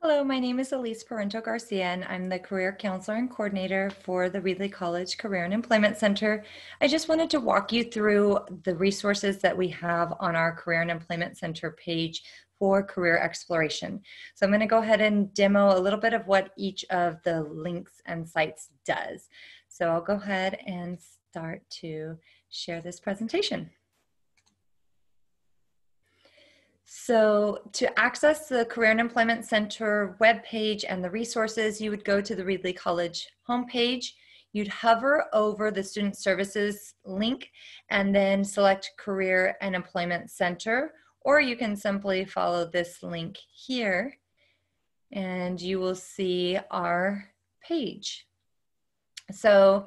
Hello, my name is Elise Parento Garcia, and I'm the Career Counselor and Coordinator for the Reedley College Career and Employment Center. I just wanted to walk you through the resources that we have on our Career and Employment Center page for career exploration. So I'm going to go ahead and demo a little bit of what each of the links and sites does. So I'll go ahead and start to share this presentation. So to access the Career and Employment Center webpage and the resources, you would go to the Reedley College homepage. You'd hover over the Student Services link and then select Career and Employment Center, or you can simply follow this link here and you will see our page. So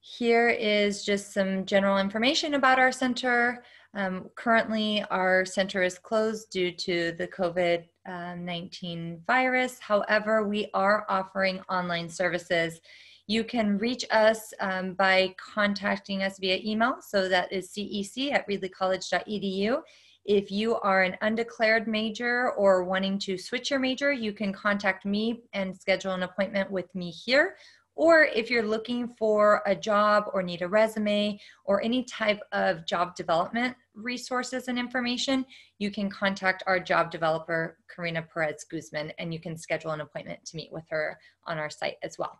here is just some general information about our center. Um, currently, our center is closed due to the COVID uh, 19 virus. However, we are offering online services. You can reach us um, by contacting us via email. So that is cec at reedleycollege.edu. If you are an undeclared major or wanting to switch your major, you can contact me and schedule an appointment with me here. Or if you're looking for a job or need a resume or any type of job development resources and information, you can contact our job developer, Karina Perez Guzman, and you can schedule an appointment to meet with her on our site as well.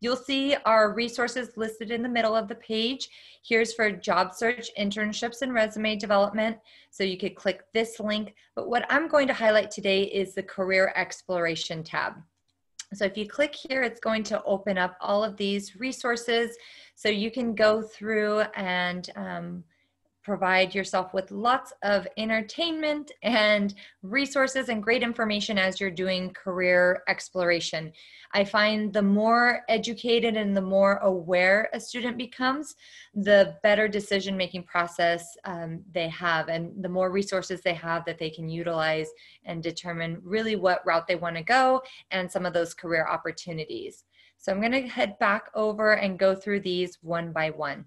You'll see our resources listed in the middle of the page. Here's for job search, internships, and resume development. So you could click this link. But what I'm going to highlight today is the career exploration tab. So if you click here, it's going to open up all of these resources. So you can go through and um, provide yourself with lots of entertainment and resources and great information as you're doing career exploration. I find the more educated and the more aware a student becomes, the better decision making process um, they have, and the more resources they have that they can utilize and determine really what route they want to go and some of those career opportunities. So I'm going to head back over and go through these one by one.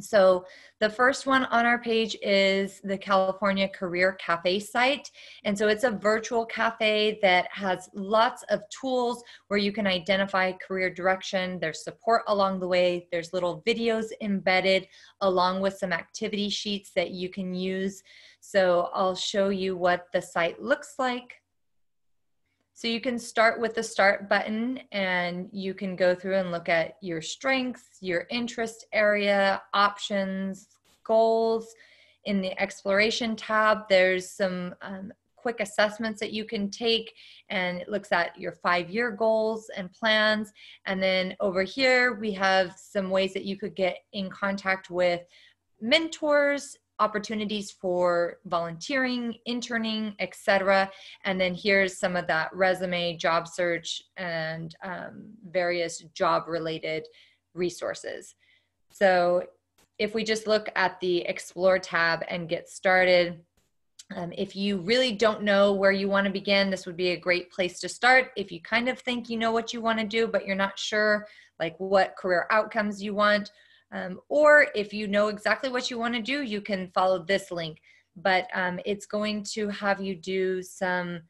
So the first one on our page is the California Career Cafe site. And so it's a virtual cafe that has lots of tools where you can identify career direction. There's support along the way. There's little videos embedded along with some activity sheets that you can use. So I'll show you what the site looks like. So you can start with the start button and you can go through and look at your strengths, your interest area, options, goals. In the exploration tab, there's some um, quick assessments that you can take and it looks at your five year goals and plans. And then over here, we have some ways that you could get in contact with mentors opportunities for volunteering, interning, etc. And then here's some of that resume, job search, and um, various job related resources. So if we just look at the Explore tab and get started, um, if you really don't know where you want to begin, this would be a great place to start. If you kind of think you know what you want to do, but you're not sure like what career outcomes you want, um, or if you know exactly what you want to do, you can follow this link. But um, it's going to have you do some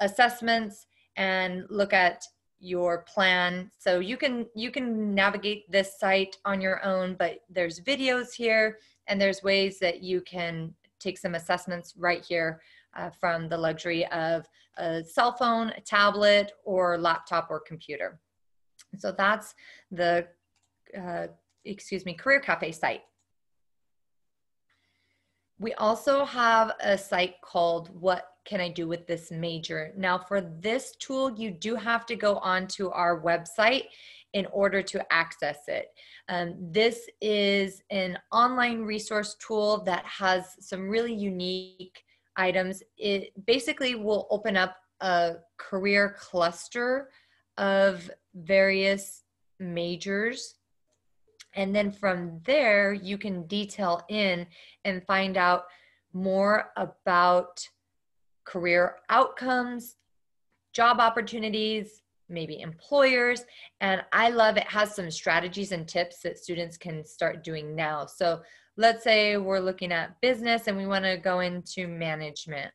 assessments and look at your plan so you can you can navigate this site on your own but there's videos here and there's ways that you can take some assessments right here uh, from the luxury of a cell phone a tablet or laptop or computer so that's the uh, excuse me, Career Cafe site. We also have a site called What Can I Do with This Major? Now, for this tool, you do have to go onto our website in order to access it. Um, this is an online resource tool that has some really unique items. It basically will open up a career cluster of various majors and then from there, you can detail in and find out more about career outcomes, job opportunities, maybe employers. And I love it has some strategies and tips that students can start doing now. So let's say we're looking at business and we want to go into management.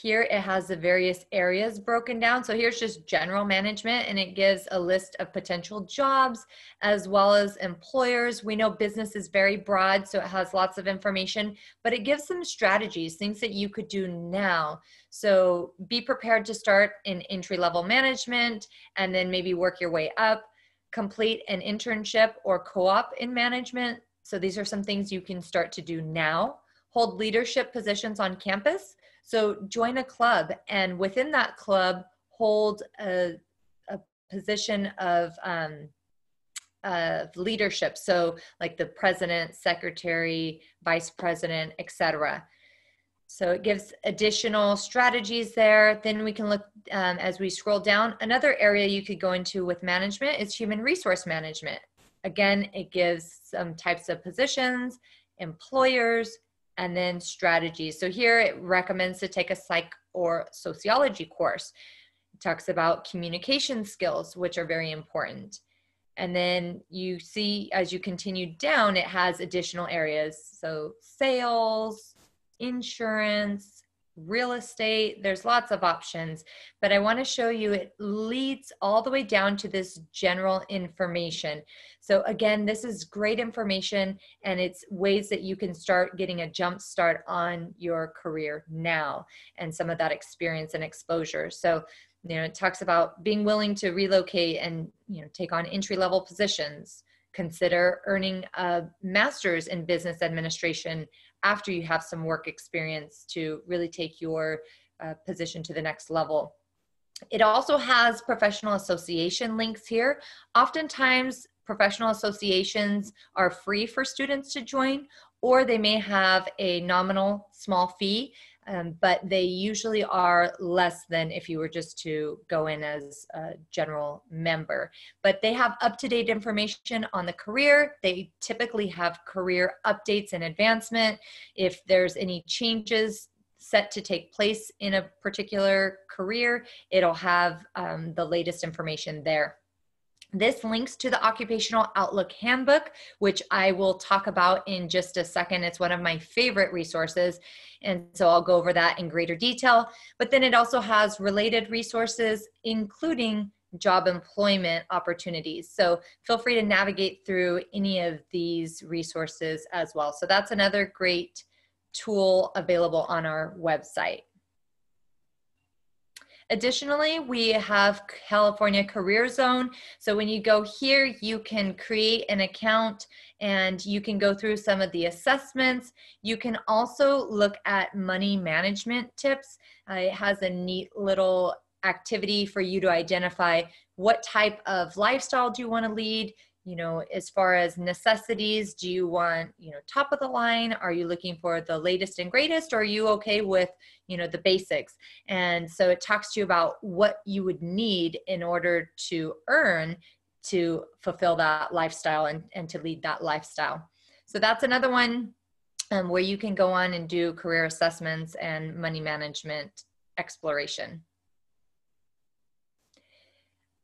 Here it has the various areas broken down. So here's just general management and it gives a list of potential jobs as well as employers. We know business is very broad, so it has lots of information, but it gives some strategies, things that you could do now. So be prepared to start in entry level management and then maybe work your way up, complete an internship or co op in management. So these are some things you can start to do now. Hold leadership positions on campus so join a club, and within that club, hold a, a position of um, of leadership. So like the president, secretary, vice president, etc. So it gives additional strategies there. Then we can look um, as we scroll down. Another area you could go into with management is human resource management. Again, it gives some types of positions, employers, and then strategies. So here it recommends to take a psych or sociology course. It talks about communication skills, which are very important. And then you see as you continue down, it has additional areas. So sales, insurance, real estate. There's lots of options, but I want to show you it leads all the way down to this general information. So again, this is great information and it's ways that you can start getting a jump start on your career now and some of that experience and exposure. So you know, it talks about being willing to relocate and you know take on entry level positions consider earning a master's in business administration after you have some work experience to really take your uh, position to the next level. It also has professional association links here. Oftentimes, professional associations are free for students to join, or they may have a nominal small fee um, but they usually are less than if you were just to go in as a general member. But they have up to date information on the career. They typically have career updates and advancement. If there's any changes set to take place in a particular career, it'll have um, the latest information there. This links to the Occupational Outlook Handbook, which I will talk about in just a second. It's one of my favorite resources. And so I'll go over that in greater detail. But then it also has related resources, including job employment opportunities. So feel free to navigate through any of these resources as well. So that's another great tool available on our website. Additionally, we have California Career Zone. So when you go here, you can create an account and you can go through some of the assessments. You can also look at money management tips. Uh, it has a neat little activity for you to identify what type of lifestyle do you want to lead you know as far as necessities do you want you know top of the line? Are you looking for the latest and greatest or are you okay with you know the basics? And so it talks to you about what you would need in order to earn to fulfill that lifestyle and, and to lead that lifestyle. So that's another one um, where you can go on and do career assessments and money management exploration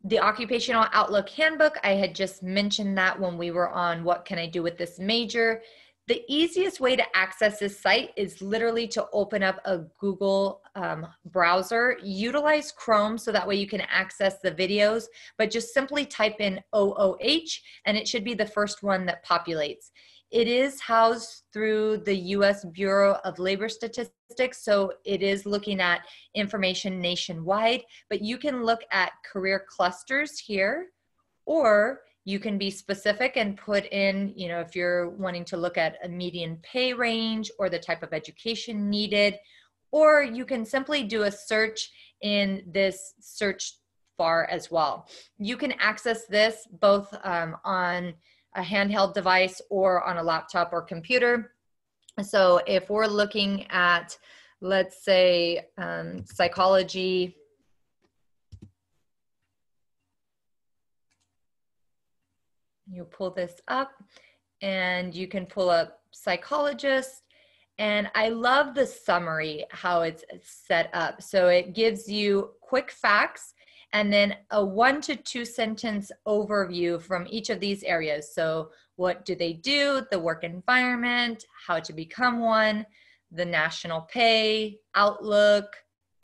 the occupational outlook handbook. I had just mentioned that when we were on what can i do with this major. The easiest way to access this site is literally to open up a google um, browser. Utilize chrome so that way you can access the videos but just simply type in OOH and it should be the first one that populates it is housed through the US Bureau of Labor Statistics, so it is looking at information nationwide, but you can look at career clusters here, or you can be specific and put in, you know, if you're wanting to look at a median pay range or the type of education needed, or you can simply do a search in this search bar as well. You can access this both um, on a handheld device or on a laptop or computer. So if we're looking at, let's say, um, psychology, you pull this up and you can pull up psychologist and I love the summary, how it's set up. So it gives you quick facts and then a one to two sentence overview from each of these areas. So, what do they do, the work environment, how to become one, the national pay, outlook,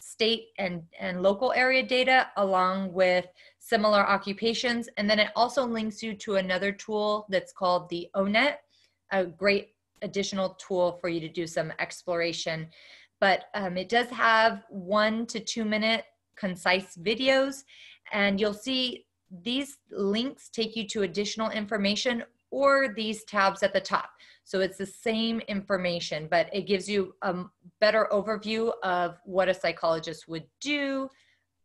state and, and local area data along with similar occupations. And then it also links you to another tool that's called the ONET, a great additional tool for you to do some exploration. But um, it does have one to two minute concise videos, and you'll see these links take you to additional information or these tabs at the top. So it's the same information, but it gives you a better overview of what a psychologist would do,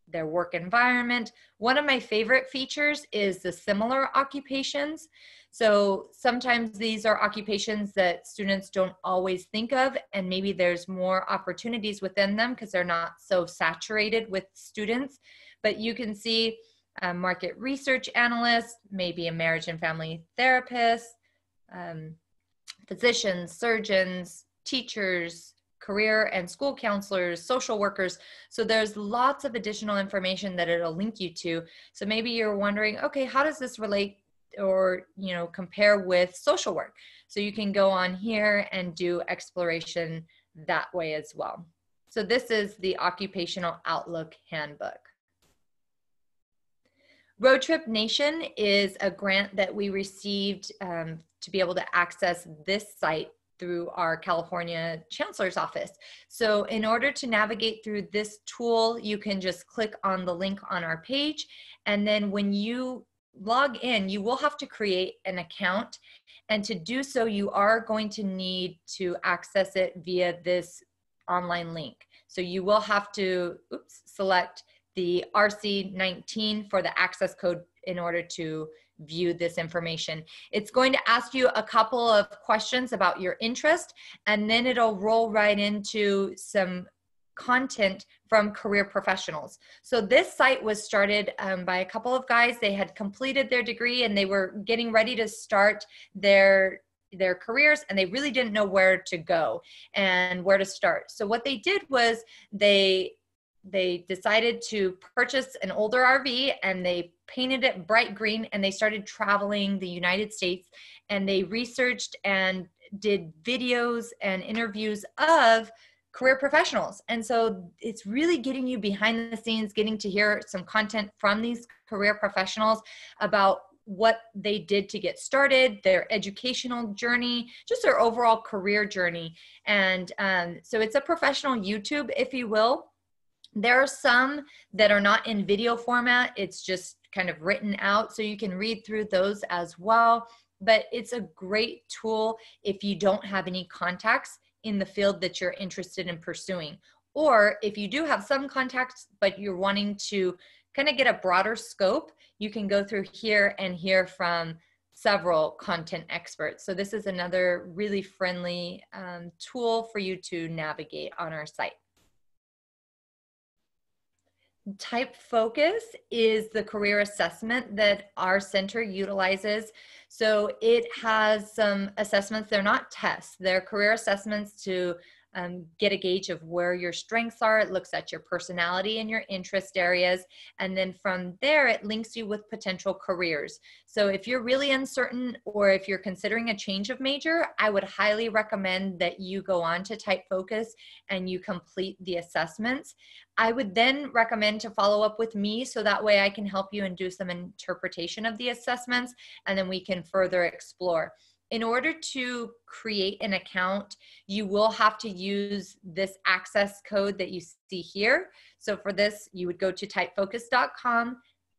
their work environment. One of my favorite features is the similar occupations. So sometimes these are occupations that students don't always think of, and maybe there's more opportunities within them because they're not so saturated with students. But you can see a market research analyst, maybe a marriage and family therapist, um, physicians, surgeons, teachers, career and school counselors, social workers. So there's lots of additional information that it'll link you to. So maybe you're wondering, okay, how does this relate or, you know, compare with social work? So you can go on here and do exploration that way as well. So this is the Occupational Outlook Handbook. Road Trip Nation is a grant that we received um, to be able to access this site through our California Chancellor's Office. So in order to navigate through this tool, you can just click on the link on our page. And then when you log in, you will have to create an account. And to do so, you are going to need to access it via this online link. So you will have to oops, select the RC19 for the access code in order to view this information. It's going to ask you a couple of questions about your interest, and then it'll roll right into some content from career professionals. So this site was started um, by a couple of guys. They had completed their degree and they were getting ready to start their their careers and they really didn't know where to go and where to start. So what they did was they they decided to purchase an older RV and they painted it bright green and they started traveling the United States and they researched and did videos and interviews of career professionals. And so it's really getting you behind the scenes, getting to hear some content from these career professionals about what they did to get started, their educational journey, just their overall career journey. And um, so it's a professional YouTube, if you will, there are some that are not in video format, it's just kind of written out, so you can read through those as well. But it's a great tool if you don't have any contacts in the field that you're interested in pursuing. Or if you do have some contacts, but you're wanting to kind of get a broader scope, you can go through here and hear from several content experts. So this is another really friendly um, tool for you to navigate on our site. Type Focus is the career assessment that our center utilizes. So it has some assessments, they're not tests, they're career assessments to um, get a gauge of where your strengths are. It looks at your personality and your interest areas. And then from there, it links you with potential careers. So if you're really uncertain or if you're considering a change of major, I would highly recommend that you go on to Type Focus and you complete the assessments. I would then recommend to follow up with me so that way I can help you and do some interpretation of the assessments and then we can further explore in order to create an account, you will have to use this access code that you see here. So for this, you would go to typefocus.com,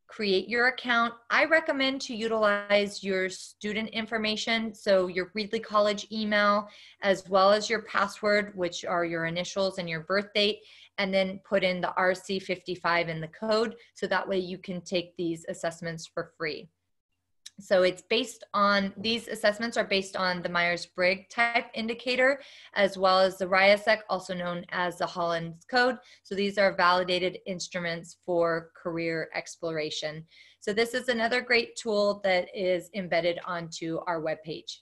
create your account. I recommend to utilize your student information, so your Reedley College email, as well as your password, which are your initials and your birth date, and then put in the RC55 in the code, so that way you can take these assessments for free. So it's based on, these assessments are based on the Myers-Briggs type indicator, as well as the RIASEC, also known as the Holland code. So these are validated instruments for career exploration. So this is another great tool that is embedded onto our webpage.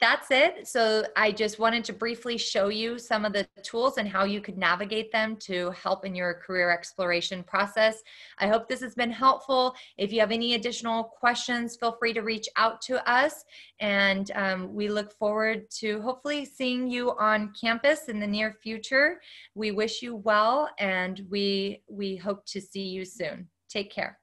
That's it. So I just wanted to briefly show you some of the tools and how you could navigate them to help in your career exploration process. I hope this has been helpful. If you have any additional questions, feel free to reach out to us. And um, we look forward to hopefully seeing you on campus in the near future. We wish you well and we, we hope to see you soon. Take care.